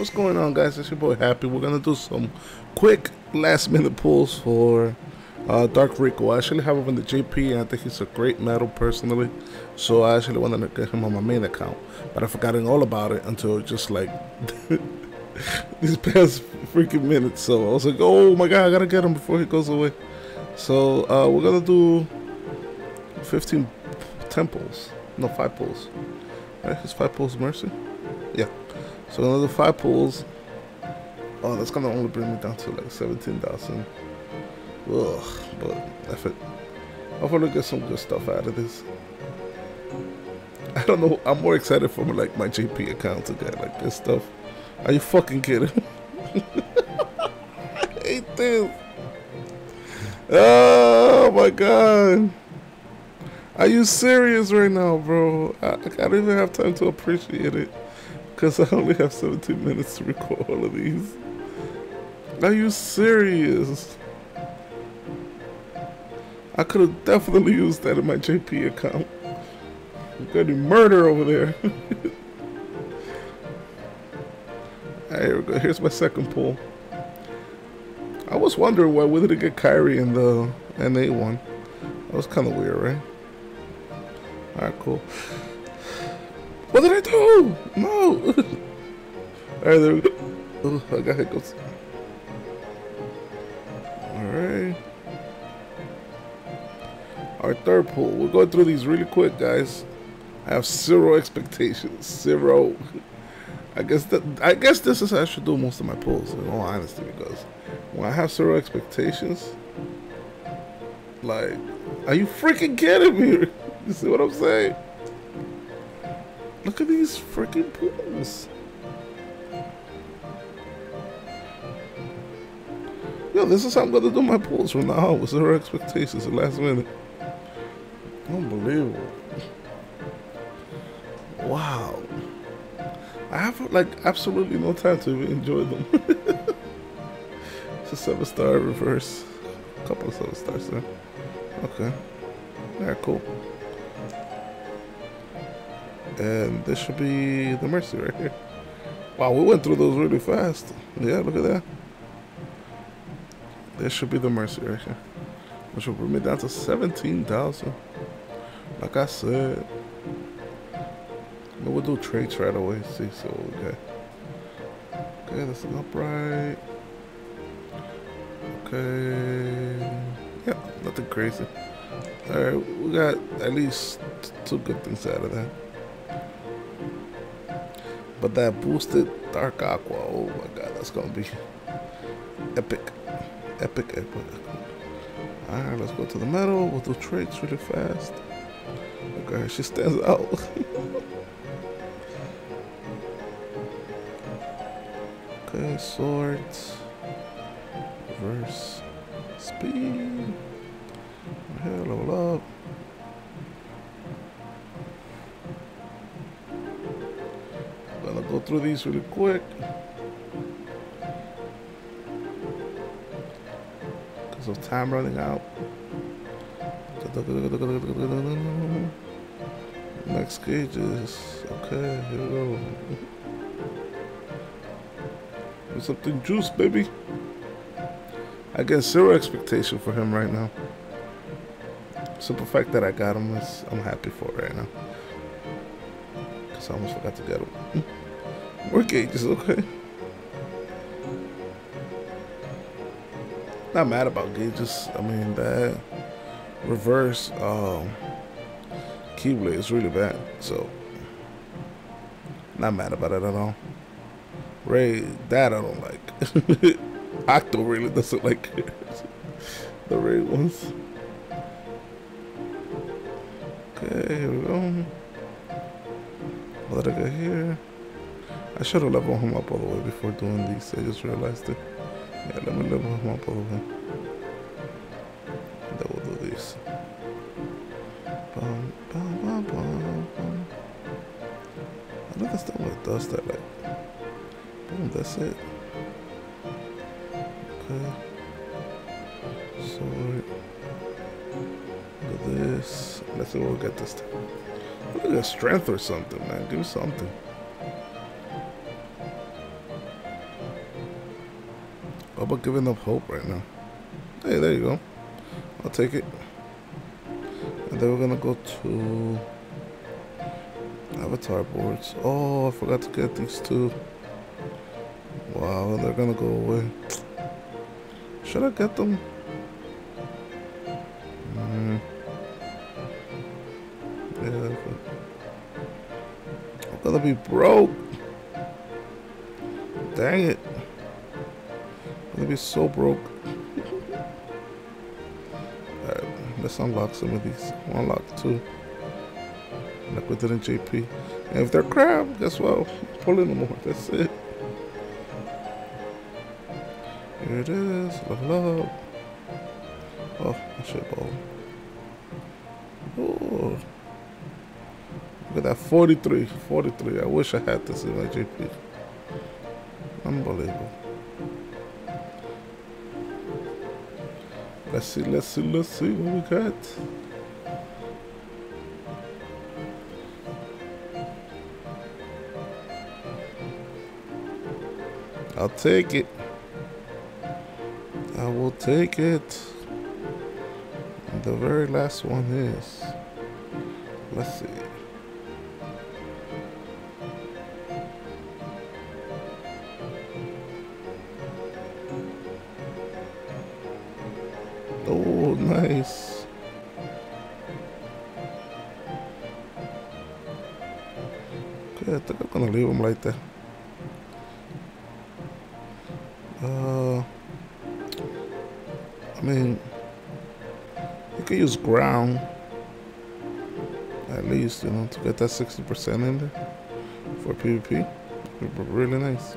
what's going on, guys? It's your boy Happy. We're gonna do some quick last minute pulls for uh, Dark Riku. I actually have him on the JP, and I think he's a great medal personally. So I actually wanted to get him on my main account, but I've forgotten all about it until just like these past freaking minutes. So I was like, oh my god, I gotta get him before he goes away. So uh, we're gonna do 15 temples, no five pulls. Right, his five pulls mercy. Yeah. So another five pulls. Oh, that's gonna only bring me down to like 17,000. Ugh, but if it, hopefully get some good stuff out of this. I don't know. I'm more excited for like my JP account to get like this stuff. Are you fucking kidding? I hate this. Oh my god. Are you serious right now, bro? I, I don't even have time to appreciate it. Because I only have 17 minutes to record all of these. Are you serious? I could have definitely used that in my JP account. I'm getting murder over there. Alright, here we go. Here's my second pull. I was wondering why we didn't get Kairi in the NA one. That was kind of weird, right? Alright, cool. What did I do? No! Alright, there we go. I got hiccups. Alright. Our third pool. We're going through these really quick, guys. I have zero expectations. Zero. I guess that I guess this is how I should do most of my pulls, in all honesty, because when I have zero expectations, like, are you freaking kidding me? You see what I'm saying? Look at these freaking pools. Yo, this is how I'm gonna do my pools from now on with zero expectations at last minute. Unbelievable. Wow. I have like absolutely no time to enjoy them. it's a seven star reverse. A couple of seven stars there. Okay. Yeah, cool. And this should be the Mercy right here. Wow, we went through those really fast. Yeah, look at that. This should be the Mercy right here. Which will bring me down to 17,000. Like I said. We'll do traits right away. See, so okay. Okay, that's an upright. Okay. Yeah, nothing crazy. Alright, we got at least two good things out of that. But that boosted Dark Aqua, oh my god, that's gonna be epic. Epic, epic. Alright, let's go to the medal. We'll do traits really fast. Okay, she stands out. okay, swords. Reverse. Speed. Here, level up. Go through these really quick. Because of time running out. Next gauges. Okay, here we go. Do something juice, baby. I get zero expectation for him right now. Simple fact that I got him is I'm happy for right now. Cause I almost forgot to get him. More gauges, okay. Not mad about gauges. I mean that reverse um keyblade is really bad, so not mad about it at all. Ray, that I don't like. Octo really doesn't like the Ray ones. Okay, here we go. What did I get here? I should have leveled him up all the way before doing these. I just realized it. Yeah, let me level him up all the way. Then we'll do these. Bum, bum, bum. I think that's the one that does that. Like, boom, that's it. Okay. Look at this. Let's see what we'll get this time. Look at strength or something, man. Me something. About giving up hope right now? Hey, there you go. I'll take it. And then we're gonna go to avatar boards. Oh, I forgot to get these two. Wow, they're gonna go away. Should I get them? Mm. Yeah, I'm gonna be broke. Dang it. Be so broke. Alright, let's unlock some of these. Unlock two. Like we did in JP. And if they're crab, guess what? Pulling them more. That's it. Here it is. Level up. Oh, I should ball. Oh. Look at that 43. 43. I wish I had this in my JP. Unbelievable. Let's see, let's see, let's see what we got. I'll take it. I will take it. The very last one is. Let's see. Okay, I think I'm gonna leave him like that. Uh, I mean, you can use ground at least, you know, to get that 60% in there for PvP. Really nice.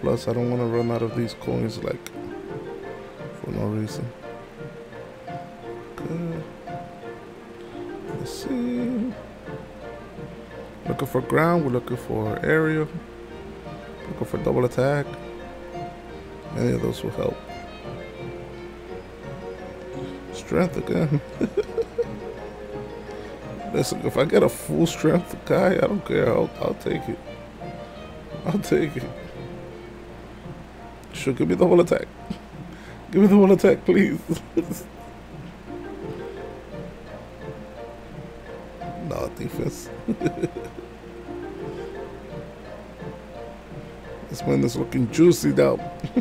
Plus, I don't want to run out of these coins like for no reason. Looking for ground. We're looking for area. Looking for double attack. Any of those will help. Strength again. Listen, if I get a full strength guy, I don't care. I'll, I'll take it. I'll take it. Sure, give me the whole attack. Give me the whole attack, please. no, defense. This man is looking juicy though.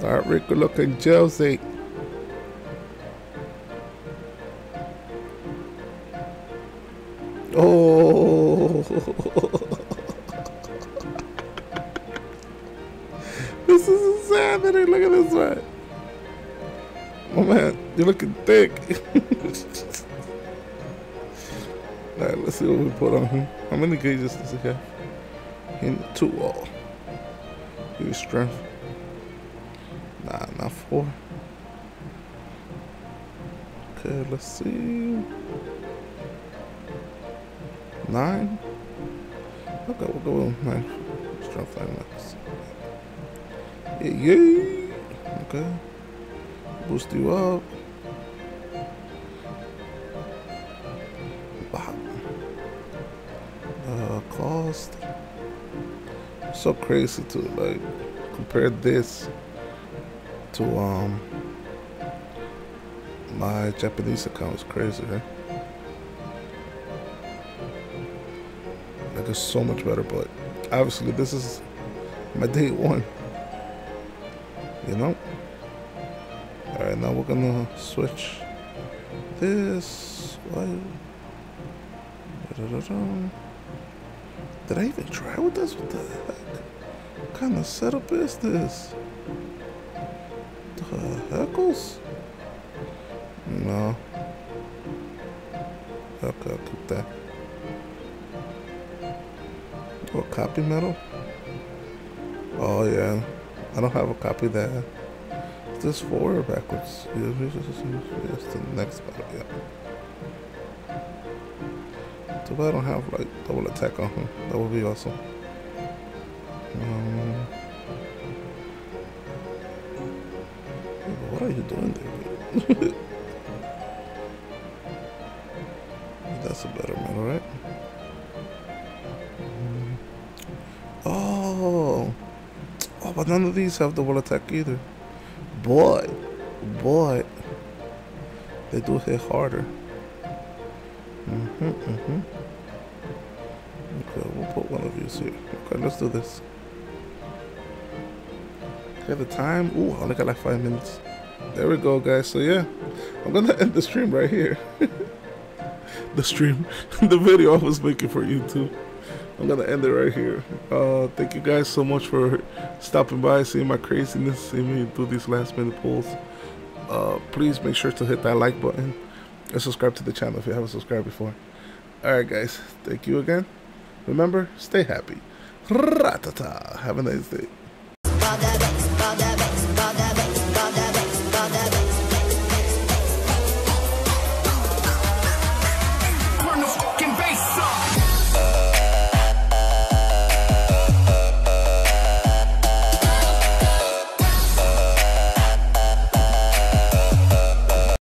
Dark Riku looking juicy. Oh. this is insanity. Look at this one. Oh man, you're looking thick. Let's see what we put on him. How many gauges does he have? In two all. Use strength. Nah, not four. Okay, let's see. Nine? Okay, we'll go with nine. Strength nine max. Yeah, yeah. Okay. Boost you up. So crazy to like compare this to um my Japanese account is crazy, right? Like it's so much better, but obviously this is my day one. You know? Alright, now we're gonna switch this. Why? Da-da-da-da. Did I even try with this? What the heck? What kind of setup is this? The heckles? No. Okay, I'll keep that. Copy medal? Oh, yeah. I don't have a copy there. Is this forward or backwards? It's the next battle, yeah. Too bad I don't have like double attack on him. That would be awesome. Um, what are you doing there? That's a better man, right? Mm-hmm. Oh! Oh, but none of these have double attack either. Boy! Boy! They do hit harder. Mm-hmm, mm-hmm. Okay, we'll put one of these here. Okay, let's do this. Okay, the time. Ooh, I only got like five minutes. There we go, guys. So yeah, I'm gonna end the stream right here. the stream, the video I was making for YouTube. I'm gonna end it right here. Uh, thank you guys so much for stopping by, seeing my craziness, seeing me do these last minute pulls. Uh, please make sure to hit that like button and subscribe to the channel if you haven't subscribed before. Alright guys, thank you again. Remember, stay happy. Have a nice day.